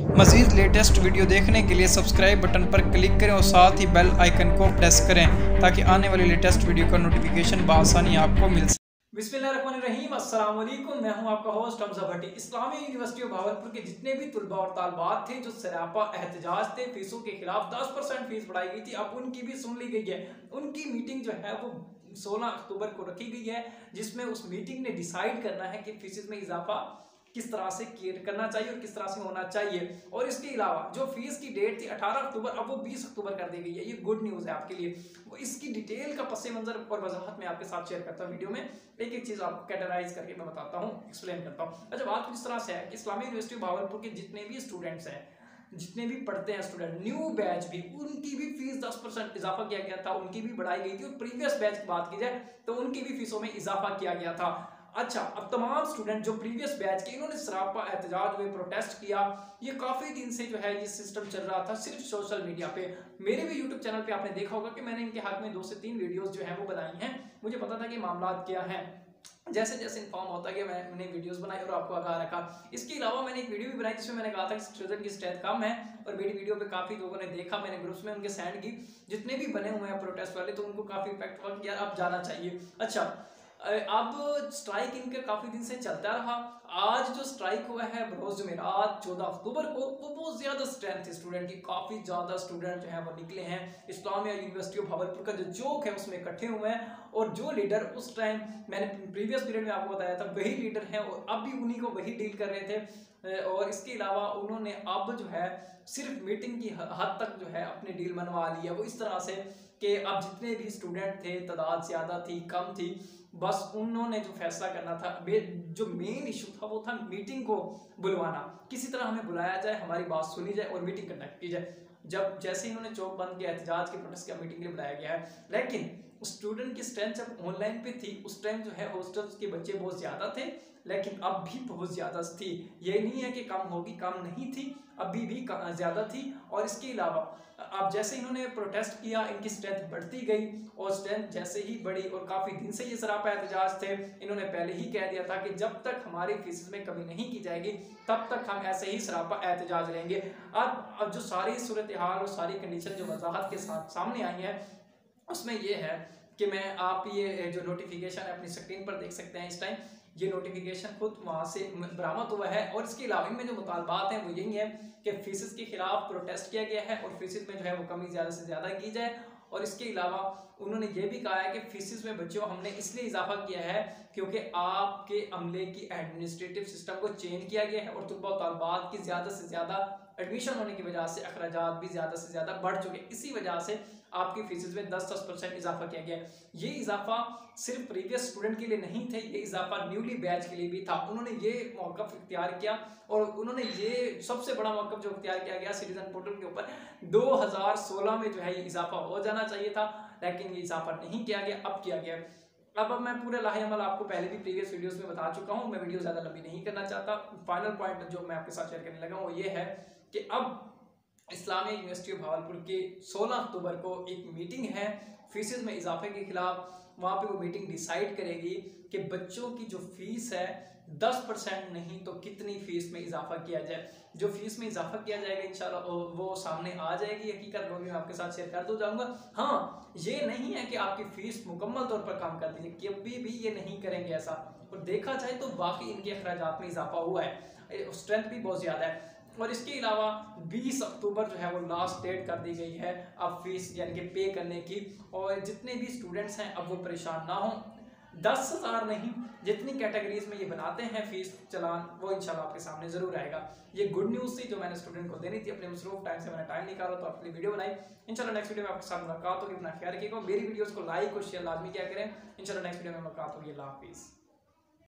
मज़ीद latest video देखने के लिए सब्सक्राइब बटन पर क्लिक करें और साथ ही बेल आइकन को प्रेस करें ताकि आने वाली लेटेस्ट वीडियो का नोटिफिकेशन बसानी आपको मिल सके। अस्सलाम मैं हूँ आपका host Hamza Bhatti. Islami university of Bahawalpur के जितने भी तलबा और तालबात थे, जो सरापा एहतजाज थे, फीसों के खिलाफ 10 परसेंट फ़ीस बढ़ाई गई थी। अब उनकी भी सुन ली गई है। उनकी मीटिंग जो है, वो 16 अक्टूबर को रखी गई है, जिसमें उस मीटिंग ने डिसाइड करना है कि फ़ीस में इजाफा किस तरह से करना चाहिए और किस तरह से होना चाहिए। और इसके अलावा जो फ़ीस की डेट थी 18 अक्टूबर, अब वो 20 अक्टूबर कर दी गई है। ये गुड न्यूज़ है आपके लिए। वो इसकी डिटेल का पस मंजर और वजाहत में आपके साथ शेयर करता हूँ वीडियो में। एक एक चीज़ आपको कैटेगराइज करके मैं बताता हूँ एक्सप्लेन करता हूँ। अच्छा बात किस तरह से है कि इस्लामी यूनिवर्सिटी भावलपुर के जितने भी स्टूडेंट्स हैं, जितने भी पढ़ते हैं स्टूडेंट न्यू बैच भी, उनकी भी फ़ीस 10 परसेंट इजाफा किया गया था, उनकी भी बढ़ाई गई थी। और प्रीवियस बैच की बात की जाए तो उनकी भी फीसों में इजाफा किया गया था। अच्छा अब तमाम स्टूडेंट जो प्रीवियस बैच के, इन्होंने सरापा एहतजाज हुए प्रोटेस्ट किया। ये काफ़ी दिन से जो है ये सिस्टम चल रहा था, सिर्फ़ सोशल मीडिया पे। मेरे भी यूट्यूब चैनल पे आपने देखा होगा कि मैंने इनके हाथ में दो से तीन वीडियोस जो है वो बनाई हैं। मुझे पता था कि मामला क्या है। जैसे जैसे इन्फॉर्म होता गया मैंने वीडियोस बनाई और आपको आगा रखा। इसके अलावा मैंने एक वीडियो भी बनाई जिसमें मैंने कहा था कि स्टूडेंट की स्ट्रेंथ कम है और मेरी वीडियो पे काफ़ी लोगों ने देखा, मैंने ग्रुप्स में उनके सेंड की। जितने भी बने हुए हैं प्रोटेस्ट वाले तो उनको काफ़ी इफ़ेक्ट हुआ कि यार अब जाना चाहिए। अच्छा अब स्ट्राइक इनका काफ़ी दिन से चलता रहा। आज जो स्ट्राइक हुआ है बरोज जुमेरात, चौदह अक्टूबर को, वो बहुत ज़्यादा स्ट्रेंथ है। स्टूडेंट की काफ़ी ज़्यादा स्टूडेंट जो है वो निकले हैं। इस्लामिया यूनिवर्सिटी ऑफ़ भावलपुर का जो चौक है, उसमें इकट्ठे हुए हैं। और जो लीडर उस टाइम मैंने प्रीवियस पीरियड में आपको बताया था, वही लीडर है और अब भी उन्हीं को वही डील कर रहे थे। और इसके अलावा उन्होंने अब जो है, सिर्फ़ मीटिंग की हद तक जो है अपनी डील मनवा ली है। वो इस तरह से कि अब जितने भी स्टूडेंट थे, तादाद ज़्यादा थी, कम थी बस उन्होंने जो फैसला करना था जो मेन इशू था वो था मीटिंग को बुलवाना। किसी तरह हमें बुलाया जाए, हमारी बात सुनी जाए और मीटिंग कंडक्ट की जाए। जब जैसे ही इन्होंने चौक बंद किया एहतजाज के प्रोटेस्ट का मीटिंग के लिए बुलाया गया है। लेकिन स्टूडेंट की स्ट्रेंथ जब ऑनलाइन पे थी, उस टाइम जो है हॉस्टल्स के बच्चे बहुत ज़्यादा थे। लेकिन अब भी बहुत ज़्यादा थी। ये नहीं है कि कम होगी, कम नहीं थी, अभी भी ज़्यादा थी। और इसके अलावा, अब जैसे इन्होंने प्रोटेस्ट किया, इनकी स्ट्रेंथ बढ़ती गई। और स्ट्रेंथ जैसे ही बढ़ी और काफ़ी दिन से ये सरापा एहतजाज थे, इन्होंने पहले ही कह दिया था कि जब तक हमारी फ़ीस में कमी नहीं की जाएगी, तब तक हम ऐसे ही सरापा एहतजाज रहेंगे। अब अब जो सारी सूरत हाल और सारी कंडीशन जो वजाहत के साथ सामने आई है, उसमें ये है कि मैं आप ये, जो नोटिफिकेशन है, अपनी स्क्रीन पर देख सकते हैं इस टाइम ये नोटिफिकेशन खुद वहाँ से बरामद हुआ है और इसके अलावा इनमें जो मुतालबात हैं वो यही है कि फीसिस के खिलाफ प्रोटेस्ट किया गया है और फीसिस में जो है वो कमी ज़्यादा से ज़्यादा की जाए। और इसके अलावा उन्होंने ये भी कहा है कि फीसिस में बच्चों, हमने इसलिए इजाफा किया है क्योंकि आपके अमले की एडमिनिस्ट्रेटिव सिस्टम को चेंज किया गया है और तलबा तलबात की ज़्यादा से ज़्यादा एडमिशन होने की वजह से अखराज भी ज़्यादा से ज़्यादा बढ़ चुके इसी वजह से आपकी फीसिस में 10-10 परसेंट इजाफा किया गया ये इजाफा सिर्फ़ प्रीवियस स्टूडेंट के लिए नहीं थे, ये इजाफा न्यूली बैच के लिए भी था। उन्होंने ये मौकफ इख्तियार किया और उन्होंने ये सबसे बड़ा मौकफ जो इख्तियार किया गया सिटीजन पोर्टल के ऊपर 2016 में जो है ये इजाफा हो जाना चाहिए था, लेकिन ये इजाफा नहीं किया गया, अब किया गया अब मैं पूरे लाहेमल आपको पहले भी प्रीवियस वीडियोस में बता चुका हूँ। मैं वीडियो ज़्यादा लंबी नहीं करना चाहता। फाइनल पॉइंट जो मैं आपके साथ शेयर करने लगा वो ये है कि अब इस्लामी यूनिवर्सिटी भावलपुर की 16 अक्टूबर को एक मीटिंग है। फीसिस में इजाफे के खिलाफ वहाँ पे वो मीटिंग डिसाइड करेगी कि बच्चों की जो फ़ीस है, दस परसेंट नहीं तो कितनी फ़ीस में इजाफा किया जाए। जो फ़ीस में इजाफा किया जाएगा इंशाल्लाह, वो सामने आ जाएगी, हकीकत वो भी मैं आपके साथ शेयर कर दो जाऊँगा। हाँ ये नहीं है कि आपकी फ़ीस मुकम्मल तौर पर कम कर दीजिए कभी भी ये नहीं करेंगे ऐसा। और देखा जाए तो वाकई इनके अखराज में इजाफा हुआ है। स्ट्रेंथ भी बहुत ज़्यादा है। और इसके अलावा 20 अक्टूबर जो है वो लास्ट डेट कर दी गई है अब फ़ीस यानी कि पे करने की। और जितने भी स्टूडेंट्स हैं, अब वो परेशान ना हो। दस हज़ार नहीं, जितनी कैटेगरीज में ये बनाते हैं फ़ीस चलान, वो इंशाल्लाह आपके सामने ज़रूर आएगा। ये गुड न्यूज़ थी जो मैंने स्टूडेंट को देनी थी, अपने मसरूफ टाइम से मैंने टाइम निकाला तो अपनी वीडियो बनाई। इंशाल्लाह नेक्स्ट वीडियो में आपके साथ मुलाकात होगी, अपना ख्याल रखिएगा मेरी वीडियोस को लाइक और शेयर लाजमी क्या करें। इंशाल्लाह नेक्स्ट वीडियो में मुलाकात होगी, अल्लाह हाफिज़।